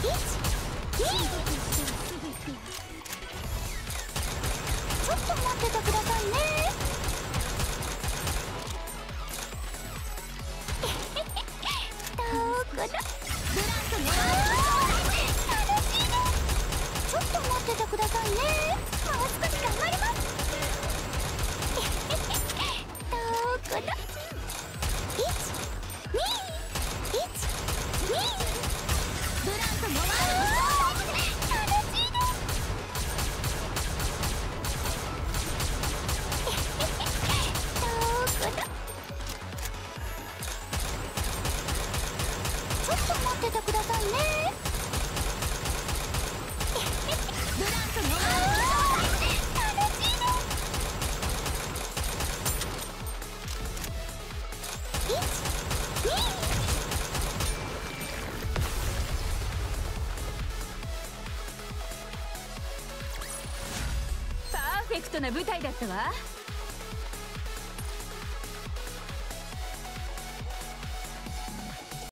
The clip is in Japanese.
ちょっと待っててくださいね。ちょっと待っててくださいね。ブランコも楽しいね1 2パーフェクトな舞台だったわ。